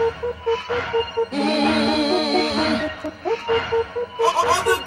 Oh, oh, oh, All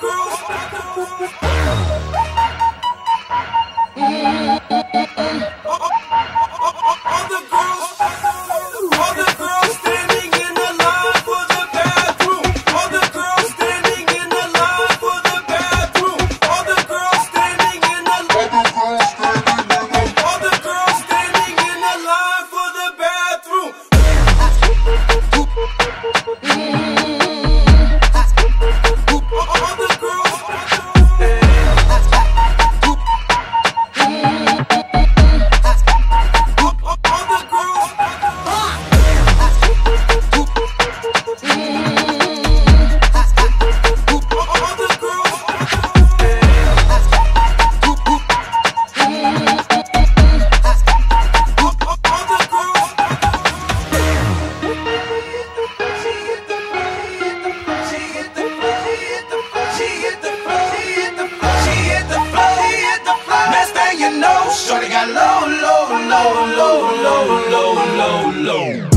got low, low, low, low, low, low, low, low.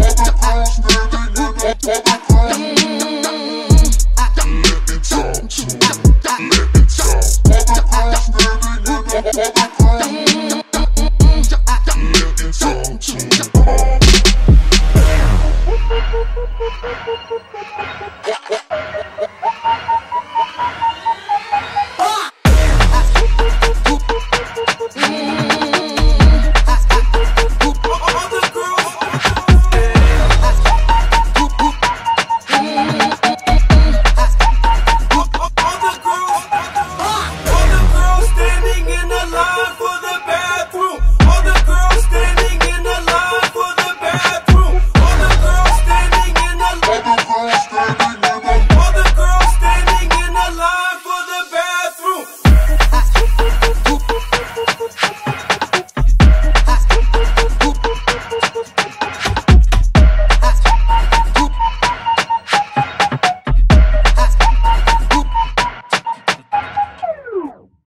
Thank you.